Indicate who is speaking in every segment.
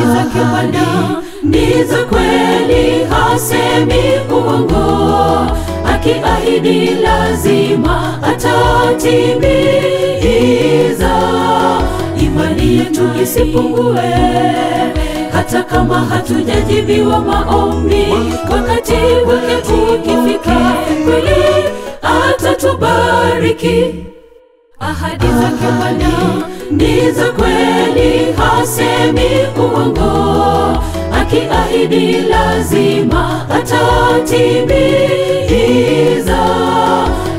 Speaker 1: zake Bwana ni za kweli, hasemi uongo, akiahidi lazima atatimiza. Imani yetu isipungue hata kama hatujajibiwa maombi, wakati wake ukifika, kweli atatubariki. Ahadi zake Bwana ni za kweli, akiahidi lazima atatimiza.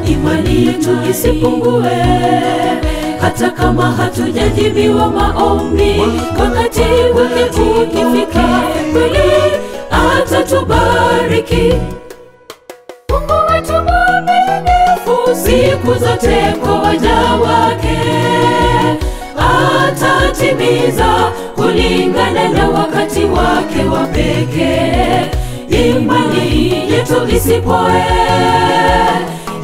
Speaker 1: Imani yetu isipungue hata kama hatujajibiwa maombi, wakati wake ukifika, kweli atatubariki. Mungu wetu mwaminifu siku zote kwa waja wake, atatimiza kulingana na wakati wake wa pekee. Imani yetu isipoe,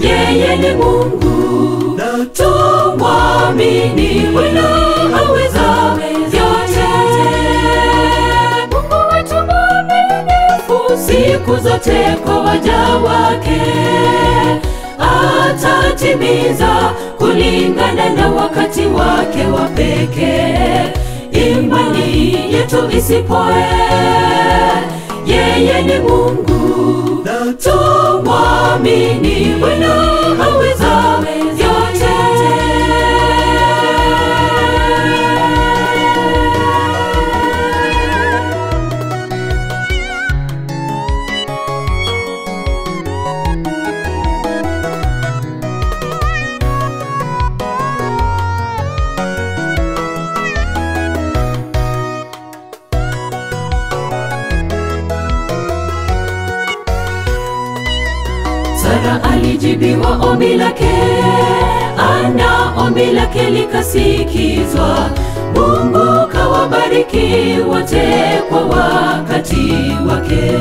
Speaker 1: yeye ni Mungu, na tumwamini, wala aweza vyote. Mungu wetu mwaminifu siku zote kwa waja wake, atatimiza kulingana na wakati wake wa pekee. Imani yetu isipoe, yeye ni Mungu, tumwamini, wala Sara alijibiwa ombi lake, Ana ombi lake likasikizwa. Mungu kawabariki wote kwa wakati wake.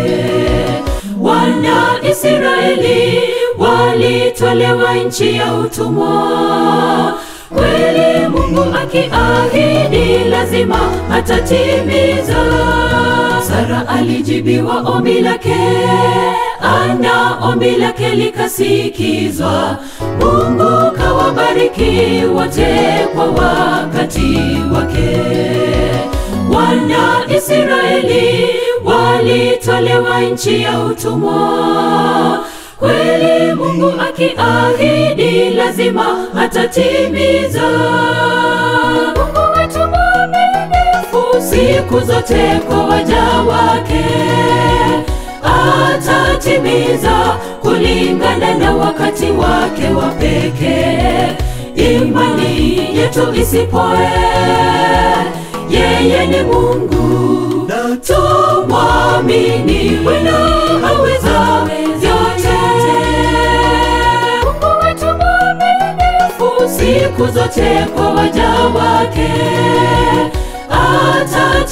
Speaker 1: Wana Israeli walitolewa nchi ya utumwa. Kweli Mungu akiahidi lazima atatimiza. Sara alijibiwa ombi lake, Ana ombi lake likasikizwa. Mungu kawabariki wote kwa wakati wake. Wana Israeli walitolewa nchi ya utumwa. Kweli Mungu akiahidi lazima atatimiza. Siku zote kwa waja wake, atatimiza kulingana na wakati wake wa pekee. Imani yetu isipoe, yeye ni Mungu, tumwamini, wena aweza vyote. Mungu wetu mwaminifu siku zote kwa waja wake,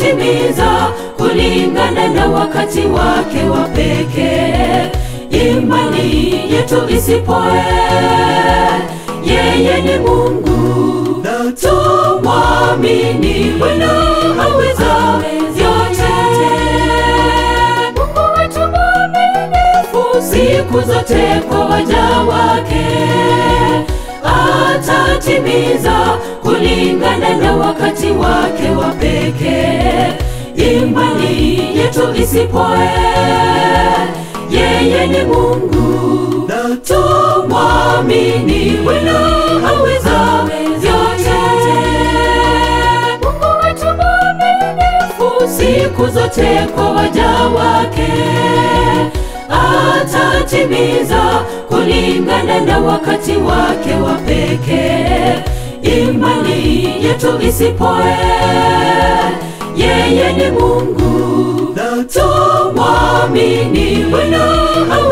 Speaker 1: atatimiza kulingana na wakati wake wa pekee. Imani yetu isipoe, yeye ni Mungu, na tumwamini, Bwana aweza vyote. Mungu wetu mwaminifu siku zote kwa waja wake, atatimiza kulingana na wakati wake wa pekee. Imani yetu isipoe, yeye ni Mungu, na tumwamini, wala aweza vyote. Mungu wetu mwaminifu siku zote kwa waja wake, atatimiza kulingana na wakati wake wa pekee. Imani yetu isipoe, yeye ni Mungu, tumwamini, aweza